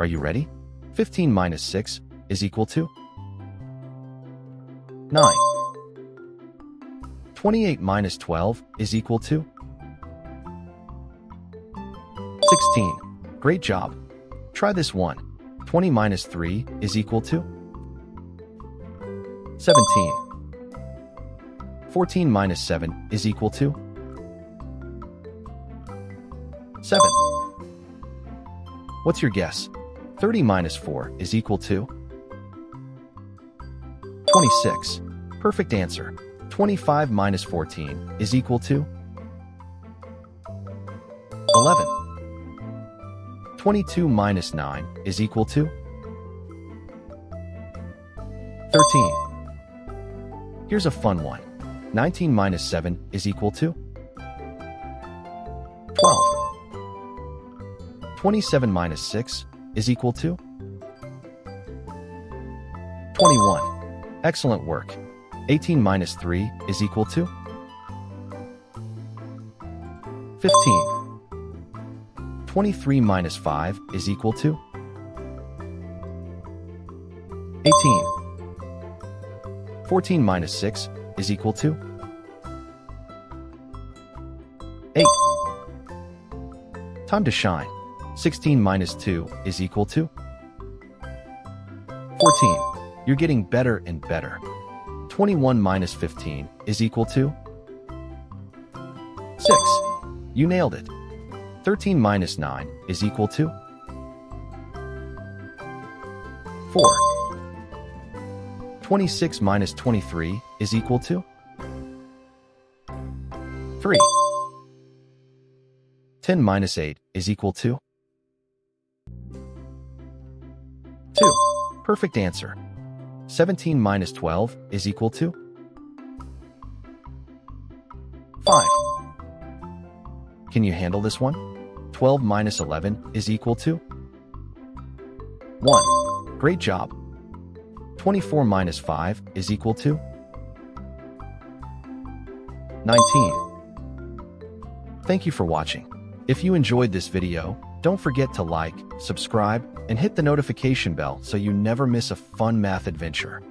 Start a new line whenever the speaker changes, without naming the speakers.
Are you ready? 15 minus 6 is equal to 9. 28 minus 12 is equal to 16. Great job. Try this one. 20 minus 3 is equal to 17. 14 minus 7 is equal to 7. What's your guess? 30 minus 4 is equal to 26. Perfect answer. 25 minus 14 is equal to 11. 22 minus 9 is equal to 13. Here's a fun one. 19 minus 7 is equal to 12. 27 minus 6 is equal to 21. Excellent work. 18 minus 3 is equal to 15. 23 minus 5 is equal to 18. 14 minus 6 is equal to 8. Time to shine. 16 minus 2 is equal to 14. You're getting better and better. 21 minus 15 is equal to 6. You nailed it. 13 minus 9 is equal to 4. 26 minus 23 is equal to 3. 10 minus 8 is equal to 2. Perfect answer. 17 minus 12 is equal to 5. Can you handle this one? 12 minus 11 is equal to 1. Great job. 24 minus 5 is equal to 19. Thank you for watching. If you enjoyed this video, don't forget to like, subscribe, and hit the notification bell so you never miss a fun math adventure.